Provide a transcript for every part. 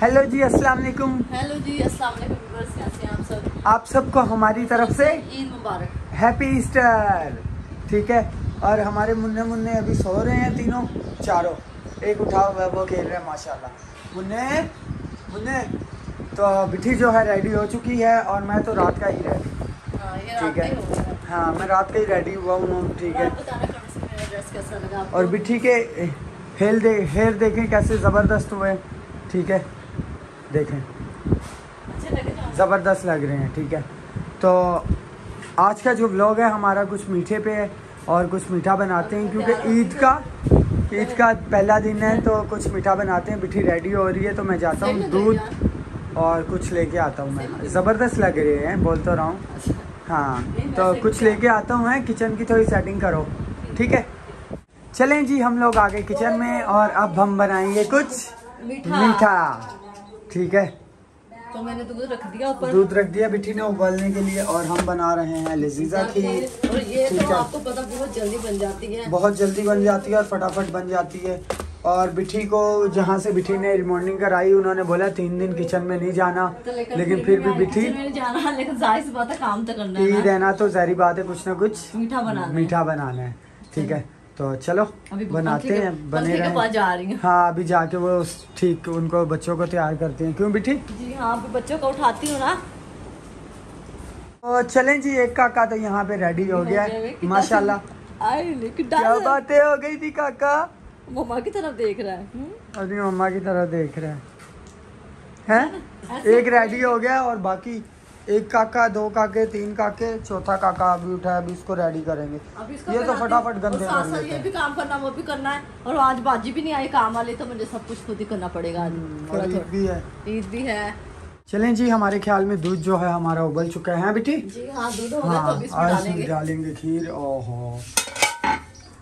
Hello जी अस्सलाम वालेकुम। Hello जी अस्सलाम वालेकुम व्यूअर्स कैसे हैं आप सब? आप सबको हमारी तरफ़ से ईद मुबारक। हैप्पी ईस्टर ठीक है और हमारे मुन्ने मुन्ने अभी सो रहे हैं तीनों चारों। एक उठा हुआ है वो खेल रहे हैं माशाल्लाह। मुन्ने मुन्ने तो बिठी जो है रेडी हो चुकी है और मैं तो रात का ही रेडी हाँ ठीक है। ही मैं रात का ही रेडी हुआ हूँ ठीक है। और बिठी के हेल दे हेयर देखें कैसे ज़बरदस्त हुए। ठीक है देखें। अच्छे ज़बरदस्त लग रहे हैं ठीक है। तो आज का जो ब्लॉग है हमारा कुछ मीठे पे है और कुछ मीठा बनाते हैं क्योंकि ईद का ईद का पहला दिन है तो कुछ मीठा बनाते हैं बिठी रेडी हो रही है तो मैं जाता हूँ दूध और कुछ लेके आता हूँ मैं। ज़बरदस्त लग रहे हैं बोल तो रहा हूँ। हाँ तो कुछ लेके आता हूँ मैं किचन की थोड़ी सेटिंग करो ठीक है। चलें जी हम लोग आ गए किचन में और अब हम बनाएँगे कुछ मीठा। मीठा। ठीक है? तो मैंने दूध रख दिया ऊपर। दूध रख दिया बिठी ने उबालने के लिए और हम बना रहे हैं लजीजा की। और ये तो आपको पता बहुत जल्दी बन जाती है। बहुत जल्दी बन जाती है और फटाफट बन जाती है। और बिठी को जहाँ से बिठी ने मॉर्निंग कराई उन्होंने बोला तीन दिन किचन में नहीं जाना। तो लेकिन फिर भी बिठी लेकिन काम तो करना है ईद है ना तो जहरी बात है कुछ ना कुछ मीठा बनाना मीठा बनाना है। ठीक है। तो चलो अभी बनाते हैं बने रहे जा रही हूँ। हाँ अभी जाके वो ठीक उनको बच्चों को तैयार करते हैं। क्यों बिठी जी हाँ अभी बच्चों को उठाती हूँ ना। तो चलें जी एक काका तो यहाँ पे रेडी हो गया है। माशाल्लाह। क्या बातें हो गई थी काका? मम्मा की तरफ़ देख रहा है। अभी मम्मा की तरफ़ देख रहे है। हैं? एक रेडी हो गया और बाकी एक काका दो काके तीन काके चौथा काका अभी उठा है अभी इसको रेडी करेंगे। अब इसको ये तो फटाफट गंदे कर लेते ये भी काम करना वो भी करना है। और आज बाजी भी नहीं आई काम वाले तो मुझे सब कुछ खुद ही करना पड़ेगा आज। ईद भी है। ईद भी है। चलें जी हमारे ख्याल में दूध जो है हमारा उबल चुका है बेटी? जी हाँ दूध हो तो इसमें डालेंगे। खीर ओहो।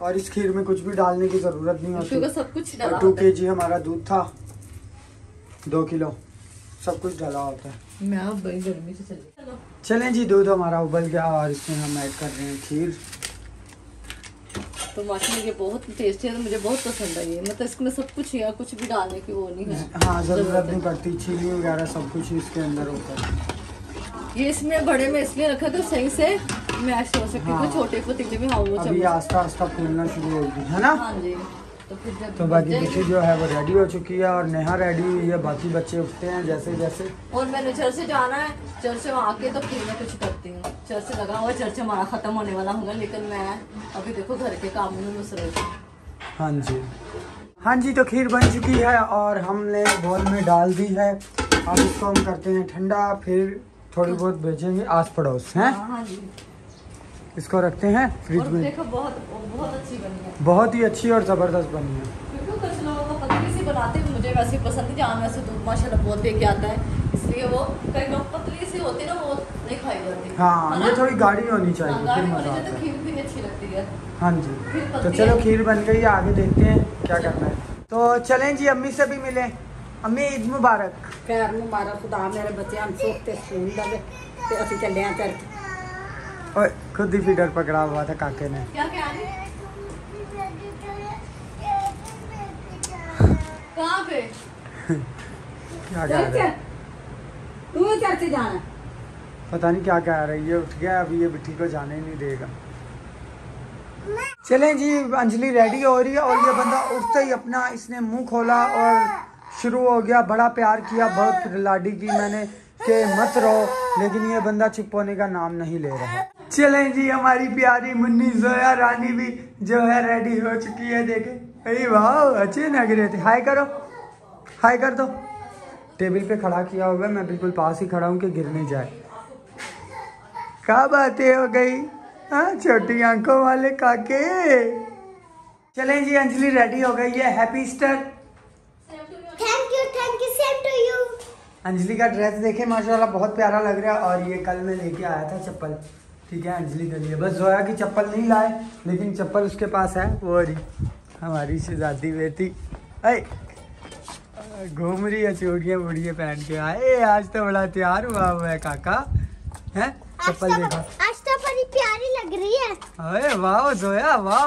और इस खीर में कुछ भी डालने की ज़रूरत नहीं होती सब कुछ टू के जी हमारा दूध था दो किलो। सब कुछ डाला होता है। मैं अब बड़ी गर्मी से चली। चलो। चलें जी दूध हमारा उबल गया और इसमें हम ऐड कर रहे हैं खीर। तो माशाल्लाह ये बहुत टेस्टी है तो मुझे बहुत पसंद है। ये मतलब इसमें सब कुछ है कुछ भी डालने की वो नहीं है। हाँ ज़रूरत नहीं पड़ती चीनी वगैरह सब कुछ इसके अंदर होता है। ये इसमें बड़े में इसलिए रखा था सही से मैश हो सके हाँ। तो छोटे पतीले में हाँ वो अभी आस्ता आस्ता फूलना शुरू होगी है ना? हाँ जी। तो तो बाकी जाएगी- जो है वो रेडी हो चुकी है और नेहा रेडी हुई है बाकी बच्चे उठते हैं जैसे जैसे। और मैंने चर्च से जाना है चर्च से आके तो फिर मैं कुछ करती हूँ। चर्च से लगा हुआ चर्च हमारा खत्म होने वाला होगा लेकिन मैं अभी देखो घर के काम में मसरूफ हूँ। हाँ जी। हाँ जी तो खीर बन चुकी है और हमने बोल में डाल दी है। अब इसको हम करते हैं ठंडा फिर थोड़ी बहुत भेजेंगे आस पड़ोस हैं? हाँ हाँ जी। इसको रखते हैं फ्रिज में। देखो बहुत बहुत अच्छी बनी है। बहुत ही अच्छी और ज़बरदस्त बनी है। क्योंकि कुछ लोगों को बनाते हैं मुझे वैसे पसंद है जहाँ वैसे दूध माशा बहुत लेके आता है। इसलिए वो कई लोग पतली सी होती है ना वो नहीं खाई जाती। हाँ, हाँ तो है हाँ। जी। तो चलो खीर बन गई आगे देखते हैं क्या करना है। तो चलें जी अम्मी से भी मिले। अम्मी ईद मुबारक। खैर मुबारक खुदा मेरे बच्चे हम लगे चले और खुद ही फीडर पकड़ा हुआ था काके ने। क्या क्या पे? क्या कह रहे? तुम्हें चर्चे जाना। पता नहीं क्या कह रही है उठ गया अभी ये बिट्टी को जाने नहीं देगा। चले जी अंजलि रेडी हो रही है और ये बंदा उठते ही अपना इसने मुँह खोला और शुरू हो गया। बड़ा प्यार किया बहुत लाडी की मैंने के मत रहो लेकिन ये बंदा चुप होने का नाम नहीं ले रहा। चलें जी हमारी प्यारी मुन्नी जोया रानी भी जो है रेडी हो चुकी है देखे। अरे वाह अच्छे लग रहे थे। हाय करो। हाय कर दो। टेबल पे खड़ा किया हुआ मैं बिल्कुल पास ही खड़ा हूँ कि गिर नहीं जाए। क्या बातें हो गई? हाँ छोटी आँखों वाले काके। चलें जी अंजलि रेडी हो गई है। Happy Easter Thank you, thank you, same to you. Anjali का ड्रेस देखे माशाल्लाह बहुत प्यारा लग रहा है। और ये कल मैं लेके आया था चप्पल। ठीक है अंजलि के लिए बस जोया की चप्पल नहीं लाए लेकिन चप्पल उसके पास है वो रही हमारी शहजादी बेटी। अय घूम रही है चूड़ियाँ बुड़िया पहन के। आए आज तो बड़ा तैयार हुआ हुआ है काका। है चप्पल आज देखा। तो आज तो बड़ी प्यारी लग रही है। अरे वाह जोया वाह।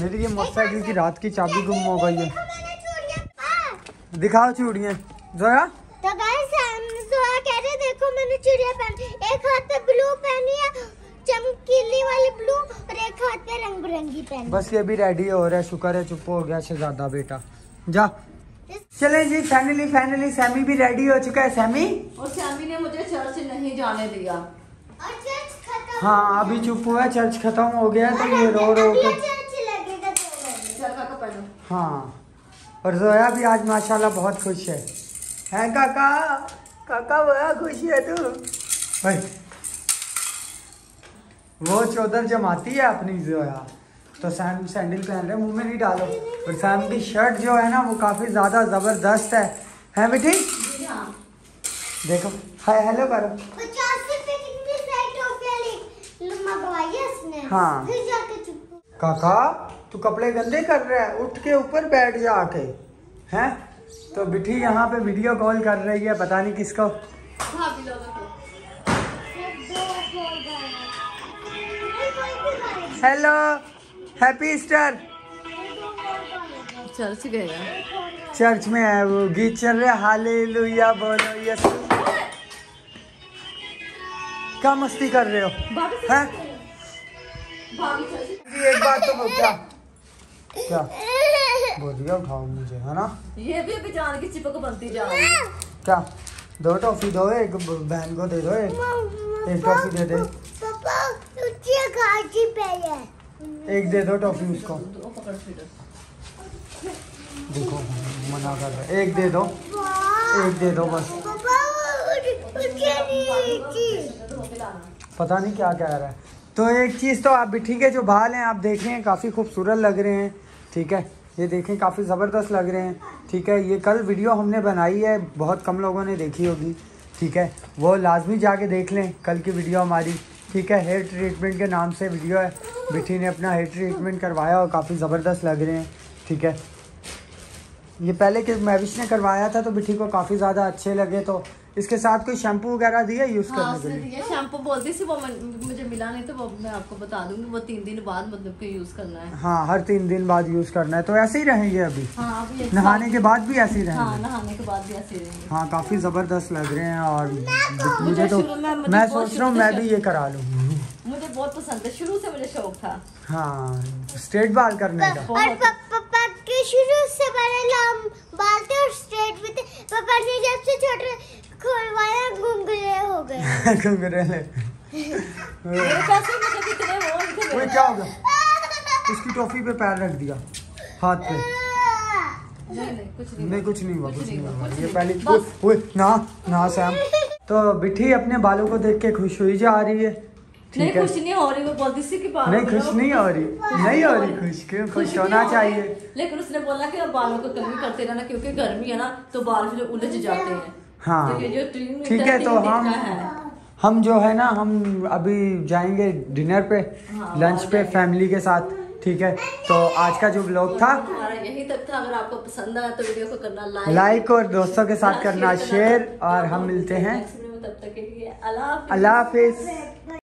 मेरी ये मोटरसाइकिल की रात की चाबी गुम हो गई है। हाँ, दिखाओ चूड़ियाँ। जोया? तो गाइस जोया कह रहे देखो मैंने चूड़ियाँ पहनी एक हाथ पे ब्लू पहनी है चमकीली वाली ब्लू और एक हाथ पे रंग बिरंगी पहनी। बस ये भी रेडी हो रहा है शुक्र है चुप हो गया शहजादा बेटा। जा। चले जी फाइनली फाइनली सैमी भी रेडी हो चुका है सैमी और सैमी ने मुझे चर्च नहीं जाने दिया। और चर्च खत्म हाँ अभी चुप हुआ है चर्च खत्म हो गया तो ये रो रो के चर्च लगेगा दो बजे चल काका पढ़ो हाँ। और जोया भी आज माशाल्लाह बहुत खुश है। है काका? काका बड़ा खुश है तू। भाई वो चौधर जमाती है अपनी जोया तो सैम सैंडल पहन रहे मुँह में नहीं डालो। और सैम की शर्ट जो है ना वो काफ़ी ज़्यादा ज़बरदस्त है। है बेटी हाँ। देखो हाय हेलो करो। है हाँ। जाके काका तू कपड़े गंदे कर रहा है उठ के ऊपर बैठ जा आके हैं? तो बिठी यहाँ पे वीडियो कॉल कर रही है पता नहीं किसको। भाभी लोगों को हेलो हैप्पी ईस्टर चर्च गएगा चर्च में है वो गीत चल रहा है। हालेलुया बोलो यीशु क्या मस्ती कर रहे हो? हैं? भाभी चर्च जी एक बात तो क्या? क्या? बोलिए उठाओ मुझे है ना? ये भी अभी जान की चिपक बनती जा रही है। क्या? दो टॉफी दो एक बहन को दे दो एक। एक टॉफी दे दे। पापा ऊँची गाड़ी पे है। एक दे दो टॉफी उसको। देखो मना कर रहा है। एक दे दो। एक दे दो बस। पता नहीं क्या कह रहा है। तो एक चीज़ तो आप भी ठीक है जो बाल हैं आप देख रहे हैं काफ़ी खूबसूरत लग रहे हैं ठीक है? ये देखें, काफ़ी ज़बरदस्त लग रहे हैं। ठीक है, ये कल वीडियो हमने बनाई है, बहुत कम लोगों ने देखी होगी। ठीक है, वो लाजमी जाके देख लें, कल की वीडियो हमारी। ठीक है हेयर ट्रीटमेंट के नाम से वीडियो है। बिठी ने अपना हेयर ट्रीटमेंट करवाया और काफ़ी ज़बरदस्त लग रहे हैं। ठीक है ये पहले के मैविश ने करवाया था तो बिठी को काफ़ी ज़्यादा अच्छे लगे तो इसके साथ कोई शैम्पू वगैरह दिया यूज़ हाँ करने के लिए? शैम्पू बोलती थी वो मन- मुझे मिला नहीं तो वो मैं आपको बता दूँगी वो तीन दिन बाद मतलब के यूज़ करना है। हाँ हर तीन दिन बाद यूज़ करना है तो ऐसे ही रहेंगे अभी? हाँ नहाने के बाद भी ऐसे ही साल- हाँ नहाने के बाद भी ऐसे रहेंगे। हाँ काफ़ी ज़बरदस्त लग रहे हैं और मुझे तो मैं सोच रहा हूँ मैं भी ये करा लूँ। मुझे बहुत पसंद है शुरू से मुझे शौक था। हाँ स्ट्रेट बाल करने का। शुरू से बड़े लंब बाल थे और स्ट्रेट भी थे पापा ने जब से छोटे खुलवाया घुंघरे हो गए। घुंघरेले मेरे पैसे मतलब कितने वो उनके क्या हो गया? उसकी टॉफी पे पैर रख दिया हाथ पे। नहीं नहीं कुछ नहीं नहीं कुछ नहीं हुआ कुछ नहीं हुआ, ये। पहली ना ना सैम। तो बिठी अपने बालों को देख के खुश हुई जा रही है। नहीं खुश नहीं हो रही वो बोलती सी कि बालों नहीं खुश नहीं हो रही। नहीं हो रही खुश क्यों? खुश होना चाहिए। लेकिन उसने बोला कि बालों को कमी करते रहना क्योंकि गर्मी है ना तो बाल फिर उलझ जाते हैं। हाँ। तो जो ठीक है तो हम हम जो है ना हम अभी जाएँगे डिनर पे हाँ, लंच पे फैमिली के साथ ठीक है? तो आज का जो ब्लॉग था यही तक था। अगर आपको पसंद आया तो वीडियो को करना लाइक लाइक और दोस्तों के साथ करना शेयर और हम मिलते हैं। तब तक के लिए। अल्लाह हाफिज।